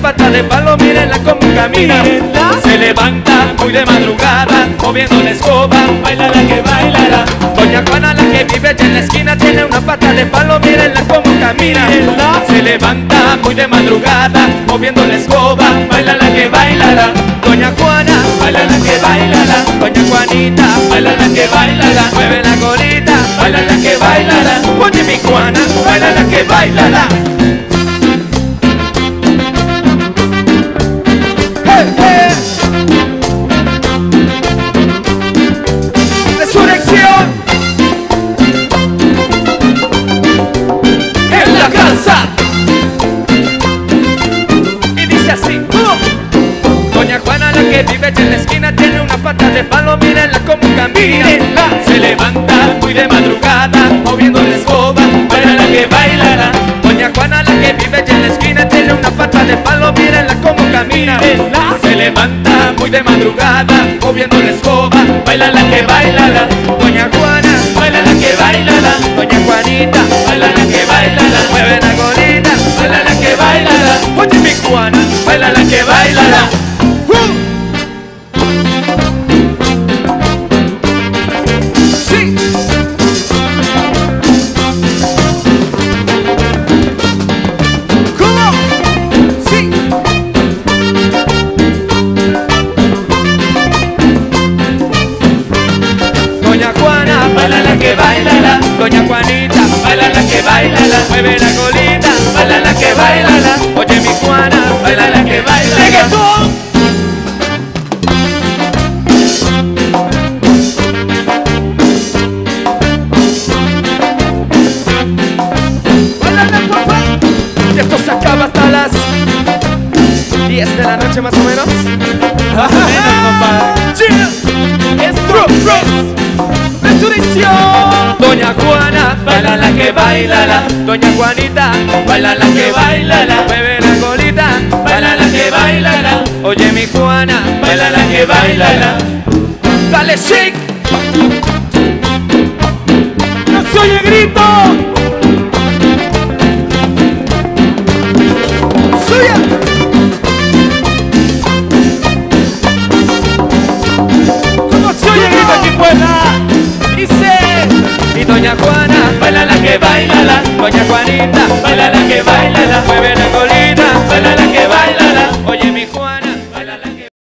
pata de palo, mírenla como camina. Se levanta muy de madrugada, moviendo la escoba, baila la que bailará. Doña Juana, la que vive allá en la esquina, tiene una pata de palo, mírenla como camina. Se levanta muy de madrugada, moviendo la escoba, baila la que bailará. Doña Juana, baila la que bailará. Doña Juanita, baila la que bailará. Mueve la colita, baila la que bailará. Oye mi Juana, baila la que bailará. Allá en la esquina tiene una pata de palo, mírenla como camina. Se levanta muy de madrugada, moviendo la escoba, baila la que bailará. Doña Juana la que vive allá en la esquina tiene una pata de palo, mírenla como camina. Se levanta muy de madrugada, moviendo la escoba, baila la que bailará. Que bailala. Doña Juanita, baila la que bailala. Mueve la colita, baila la que bailala. Oye mi Juana, baila la que bailala. ¡Bailala! Y esto se acaba hasta las 10 de la noche más o menos. Más o menos, compadre. ¡Chill! ¡Es ¡Resurrección! Doña Juana, baila la que bailala. Doña Juanita, baila la que bailala. Mueve la colita, baila la que bailala. Oye mi Juana, baila la que bailala. Dale chic. No se oye grito. Doña Juana, baila la que baila la Doña Juanita, baila la que baila la